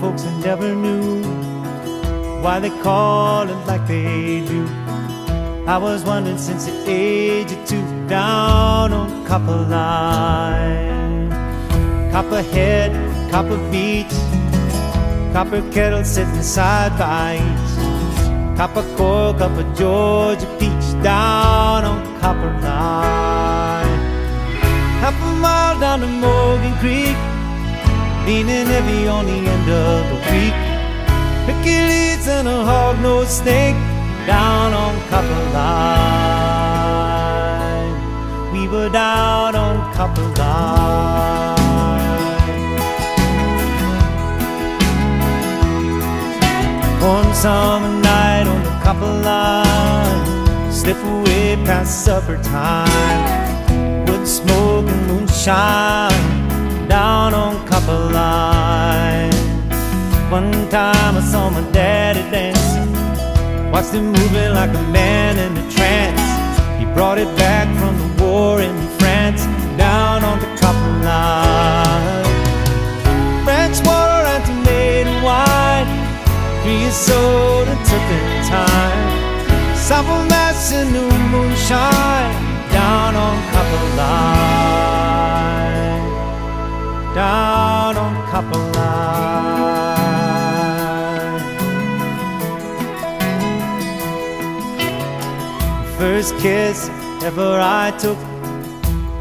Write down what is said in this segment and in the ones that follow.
folks that never knew why they call it like they do. I was wondering since the age of two down on Copper Line, Copperhead, Copper Beach, Copper Kettle sitting side by each, Copper Core, Copper Georgia Peach down on Copper Line, half a mile down to Morgan Creek, leaning heavy on the end of the creek. Hercules and a hog-nosed snake down on Copper Line. We were down on Copper Line. One summer night on the Copper Line, slip away past supper time. Wood smoke and moonshine daddy dancing Watched him moving like a man in a trance. He brought it back from the war in France, down on the copper line. French water and tomato wine, creosote and turpentine. Sample mass and new moonshine, down on copper line. Down on copper line. First kiss ever I took,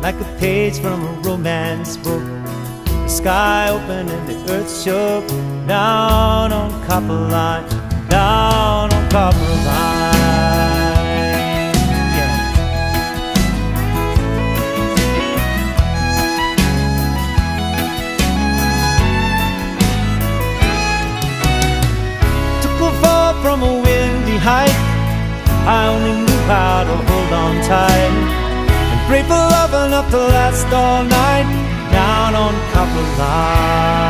like a page from a romance book. The sky opened and the earth shook, down on copper line, down on copper line. Yeah. Took a fall from a windy height. I only how to hold on tight. And pray for love enough to last all night. Down on Copper Line.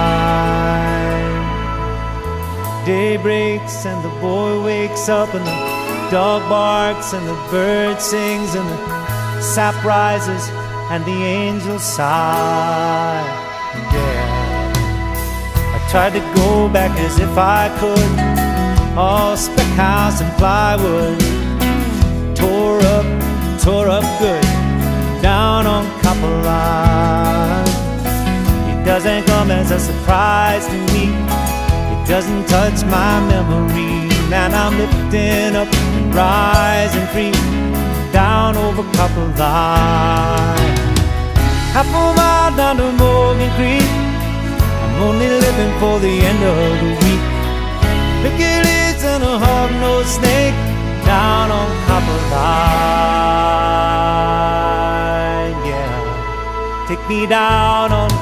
Day breaks and the boy wakes up and the dog barks and the bird sings and the sap rises and the angels sigh. Yeah, I tried to go back as if I could, all spec house and plywood tore up good down on Copper. It doesn't come as a surprise to me. It doesn't touch my memory. And I'm lifting up and rising free down over Copper Line. Half a mile down to Morgan Creek. I'm only living for the end of the week. Hercules and a hog-nosed snake down me down on